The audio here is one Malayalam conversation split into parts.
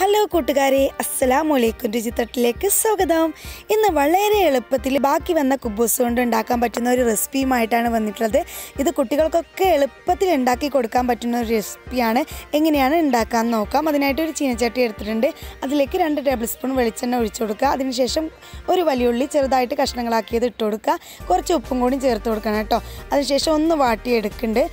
ഹലോ കൂട്ടുകാരെ അസ്സലാമു അലൈക്കും രുചിത്തട്ടിലേക്ക് സ്വാഗതം. ഇന്ന് വളരെ എളുപ്പത്തിൽ ബാക്കി വന്ന കുബൂസ് കൊണ്ട് ഉണ്ടാക്കാൻ പറ്റുന്ന ഒരു റെസിപ്പിയുമായിട്ടാണ് വന്നിട്ടുള്ളത്. ഇത് കുട്ടികൾക്കൊക്കെ എളുപ്പത്തിൽ ഉണ്ടാക്കി കൊടുക്കാൻ പറ്റുന്ന ഒരു റെസിപ്പിയാണ്. എങ്ങനെയാണ് ഉണ്ടാക്കാൻ നോക്കാം. അതിനായിട്ട് ഒരു ചീനച്ചട്ടി എടുത്തിട്ടുണ്ട്. അതിലേക്ക് രണ്ട് ടേബിൾ സ്പൂൺ വെളിച്ചെണ്ണ ഒഴിച്ചു കൊടുക്കുക. അതിനുശേഷം ഒരു വലിയ ഉള്ളി ചെറുതായിട്ട് കഷ്ണങ്ങളാക്കിയത് ഇട്ട് കൊടുക്കുക. കുറച്ച് ഉപ്പും കൂടി ചേർത്ത് കൊടുക്കണം കേട്ടോ. അതിനുശേഷം ഒന്ന് വാട്ടിയെടുക്കുന്നുണ്ട്.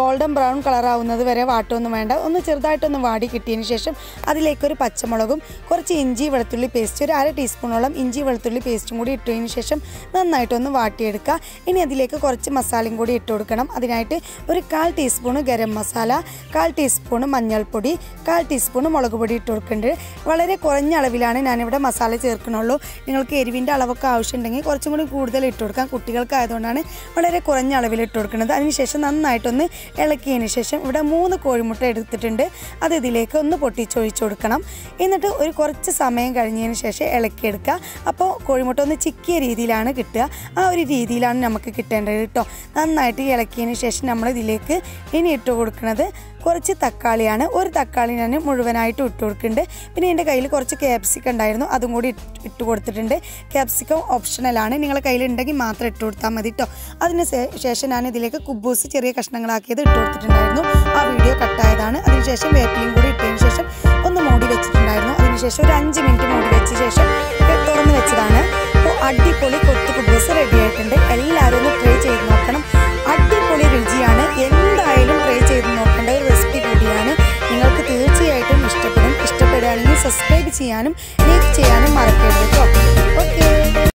ഗോൾഡൻ ബ്രൗൺ കളറാവുന്നത് വരെ വാട്ടൊന്നും വേണ്ട. ഒന്ന് ചെറുതായിട്ടൊന്ന് വാടി കിട്ടിയതിന് ശേഷം അതിലേക്ക് ഒരു പച്ചമുളകും കുറച്ച് ഇഞ്ചി വെളുത്തുള്ളി പേസ്റ്റ് ഒരു അര ടീസ്പൂണോളം ഇഞ്ചി വെളുത്തുള്ളി പേസ്റ്റും കൂടി ഇട്ടതിന് ശേഷം നന്നായിട്ടൊന്ന് വാട്ടിയെടുക്കുക. ഇനി അതിലേക്ക് കുറച്ച് മസാലയും കൂടി ഇട്ട് കൊടുക്കണം. അതിനായിട്ട് ഒരു കാൽ ടീസ്പൂണ് ഗരം മസാല കാൽ ടീസ്പൂണ് മഞ്ഞൾപ്പൊടി കാൽ ടീസ്പൂണ് മുളക് പൊടി ഇട്ട് കൊടുക്കേണ്ടത് വളരെ കുറഞ്ഞ അളവിലാണ് ഞാനിവിടെ മസാല ചേർക്കണുള്ളൂ. നിങ്ങൾക്ക് എരിവിന്റെ അളവൊക്കെ ആവശ്യമുണ്ടെങ്കിൽ കുറച്ചും കൂടി കൂടുതൽ ഇട്ട് കൊടുക്കാം. കുട്ടികൾക്കായതുകൊണ്ടാണ് വളരെ കുറഞ്ഞ അളവിൽ ഇട്ട് കൊടുക്കുന്നത്. അതിനുശേഷം നന്നായിട്ടൊന്ന് ഇളക്കിയതിന് ശേഷം ഇവിടെ മൂന്ന് കോഴിമുട്ട എടുത്തിട്ടുണ്ട്. അത് ഇതിലേക്ക് ഒന്ന് പൊട്ടിച്ചൊഴിച്ച് കൊടുക്കണം. എന്നിട്ട് ഒരു കുറച്ച് സമയം കഴിഞ്ഞതിന് ശേഷം ഇളക്കിയെടുക്കുക അപ്പോൾ കോഴിമുട്ട ഒന്ന് ചിക്കിയ രീതിയിലാണ് കിട്ടുക. ആ ഒരു രീതിയിലാണ് നമുക്ക് കിട്ടേണ്ടത് കേട്ടോ. നന്നായിട്ട് ഇളക്കിയതിന് ശേഷം നമ്മൾ ഇതിലേക്ക് ഇനി ഇട്ട് കൊടുക്കുന്നത് കുറച്ച് തക്കാളിയാണ്. ഒരു തക്കാളി ഞാൻ മുഴുവനായിട്ട് ഇട്ട് കൊടുക്കുന്നുണ്ട്. പിന്നെ എന്റെ കയ്യിൽ കുറച്ച് ക്യാപ്സിക്കം ഉണ്ടായിരുന്നു. അതും കൂടി ഇട്ട് ഇട്ട് കൊടുത്തിട്ടുണ്ട്. ക്യാപ്സിക്കം ഓപ്ഷണലാണ് നിങ്ങളുടെ കയ്യിലുണ്ടെങ്കിൽ മാത്രം ഇട്ട് കൊടുത്താൽ മതി കേട്ടോ. അതിന് ശേഷം ഞാൻ ഇതിലേക്ക് കുബൂസ് ചെറിയ കഷ്ണങ്ങളാക്കിയത് ഇട്ട് കൊടുത്തിട്ടുണ്ടായിരുന്നു. ആ വീഡിയോ കട്ടായതാണ് അതിനുശേഷം വേപ്പിലയും കൂടി മൂടി അതിനുശേഷം ഒരു അഞ്ച് മിനിറ്റ് മൂടി വെച്ച ശേഷം തുറന്ന് വെച്ചതാണ്. അപ്പോൾ അടിപൊളി കൊത്തു കുബൂസ് റെഡി ആയിട്ടുണ്ട്. എല്ലാവരും ഒന്ന് ട്രൈ ചെയ്ത് നോക്കണം. അടിപൊളി രുചിയാണ്. എന്തായാലും ട്രൈ ചെയ്ത് നോക്കേണ്ട ഒരു റെസിപ്പി കൂടിയാണ്. നിങ്ങൾക്ക് തീർച്ചയായിട്ടും ഇഷ്ടപ്പെടും. ഇഷ്ടപ്പെടുകയാണെങ്കിൽ സബ്സ്ക്രൈബ് ചെയ്യാനും ലൈക്ക് ചെയ്യാനും മറക്കരുത് കേട്ടോ. ഓക്കെ